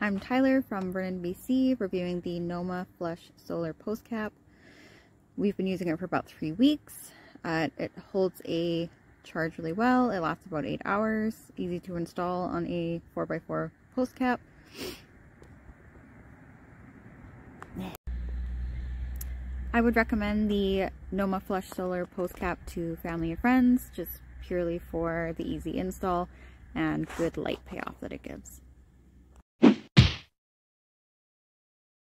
I'm Tyler from Vernon, BC, reviewing the Noma Flush Solar Post Cap. We've been using it for about three weeks. Uh, it holds a charge really well. It lasts about eight hours. Easy to install on a 4x4 post cap. I would recommend the Noma Flush Solar Post Cap to family and friends, just purely for the easy install and good light payoff that it gives.